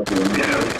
Obrigado.